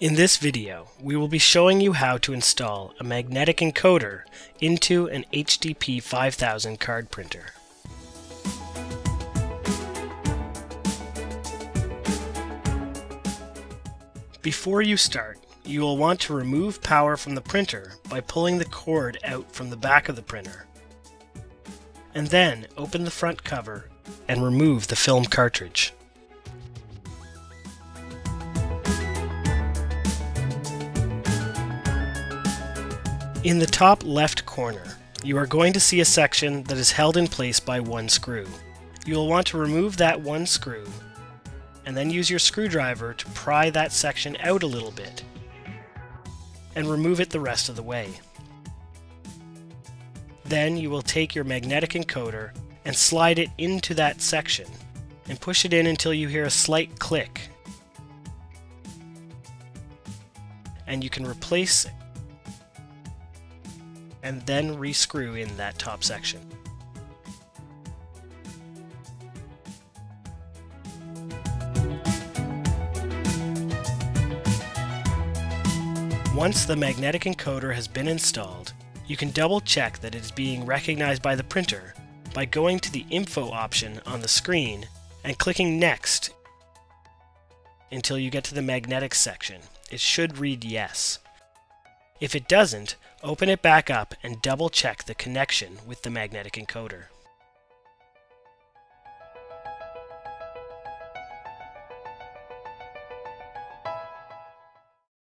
In this video, we will be showing you how to install a magnetic encoder into an HDP 5000 card printer. Before you start, you will want to remove power from the printer by pulling the cord out from the back of the printer. And then open the front cover and remove the film cartridge. In the top left corner, you are going to see a section that is held in place by one screw. You will want to remove that one screw and then use your screwdriver to pry that section out a little bit and remove it the rest of the way. Then you will take your magnetic encoder and slide it into that section and push it in until you hear a slight click. And you can replace and then rescrew in that top section. Once the magnetic encoder has been installed, you can double check that it is being recognized by the printer by going to the Info option on the screen and clicking Next until you get to the Magnetics section. It should read Yes. If it doesn't, open it back up and double check the connection with the magnetic encoder.